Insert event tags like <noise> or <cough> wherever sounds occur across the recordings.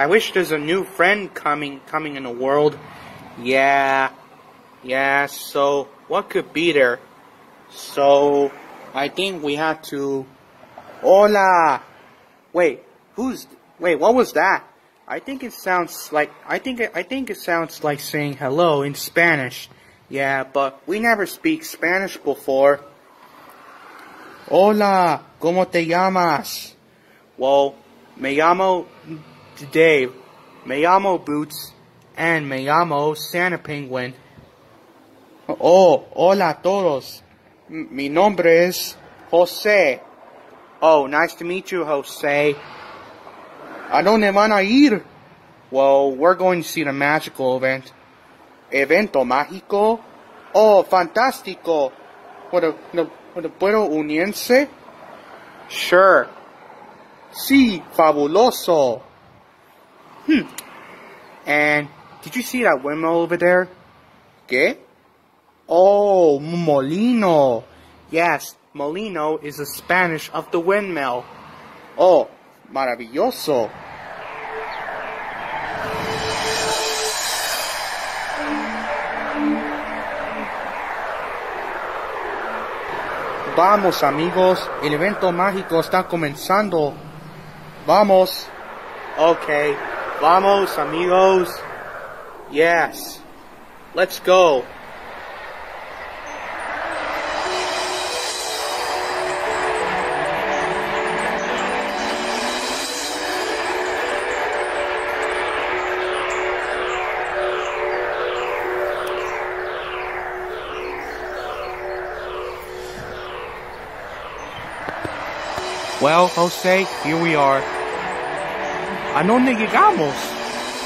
I wish there's a new friend coming coming in the world. Yeah. Yeah, so what could be there? So I think we have to Hola. Wait, who's wait, what was that? I think it sounds like I think I think it sounds like saying hello in Spanish. Yeah, but we never speak Spanish before. Hola, ¿cómo te llamas? Well, me llamo Me llamo Boots, and me llamo Santa Penguin. Oh, hola a todos. Mi nombre es Jose. Oh, nice to meet you, Jose. ¿A dónde van a ir? Well, we're going to see the magical event. ¿Evento mágico? Oh, fantástico. ¿Puedo, no, ¿Puedo unirse? Sure. Sí, fabuloso. Hmm. And did you see that windmill over there? ¿Qué? Oh, molino. Yes, molino is the Spanish of the windmill. Oh, maravilloso. Vamos amigos, el evento mágico está comenzando. Vamos. Okay, vamos amigos. Yes. Let's go. Well, Jose, here we are. ¿A dónde llegamos?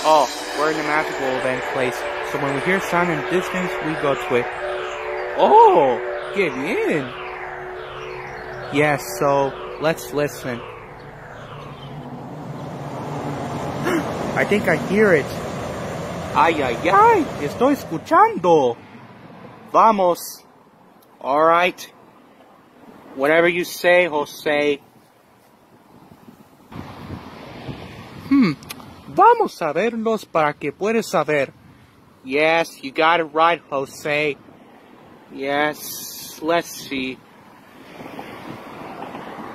Oh, we're in the magical event place, so when we hear sound in distance, we go to it. Oh, get in. Yes, so let's listen. <gasps> I think I hear it. Ay, ay, ay, estoy escuchando. Vamos. Alright. Whatever you say, Jose. Vamos a verlos para que puedas saber. Yes, you got it right, Jose. Yes, let's see.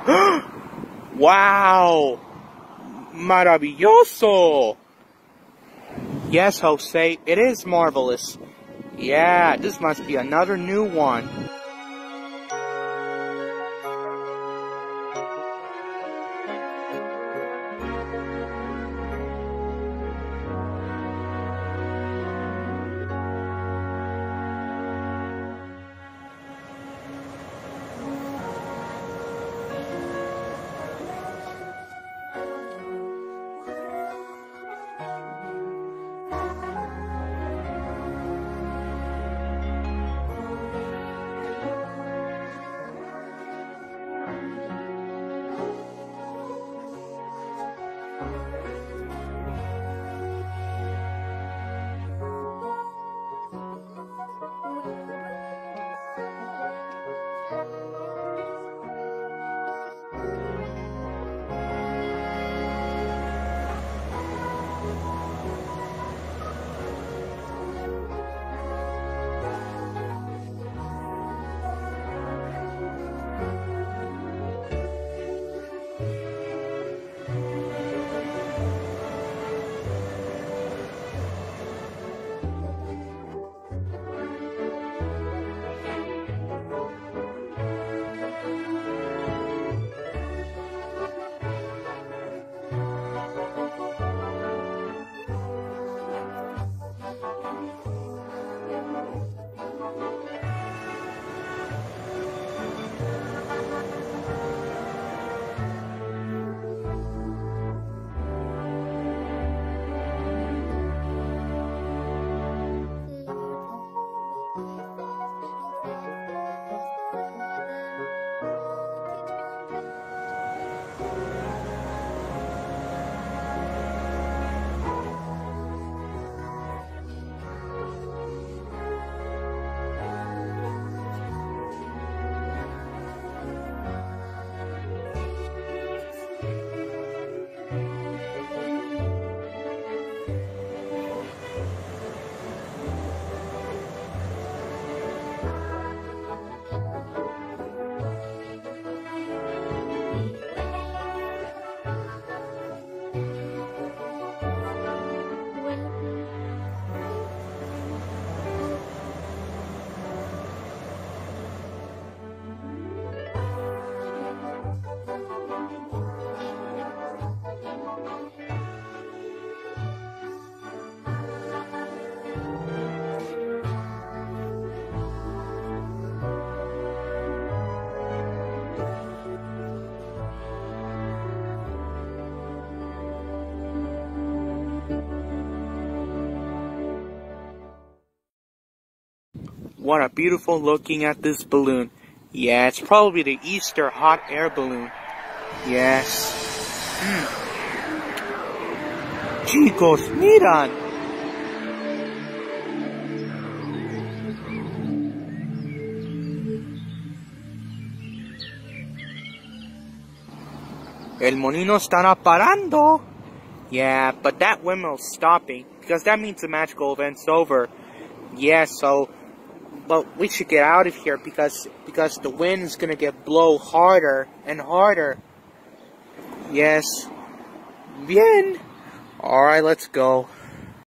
<gasps> wow! Maravilloso! Yes, Jose, it is marvelous. Yeah, this must be another new one. What a beautiful looking at this balloon. Yeah, it's probably the Easter hot air balloon. Yes. <gasps> Chicos, miran. El molino está parando. Yeah, but that windmill's stopping because that means the magical event's over. Yeah, so but we should get out of here because because the wind's gonna get blow harder and harder. Yes. Bien. Alright, let's go.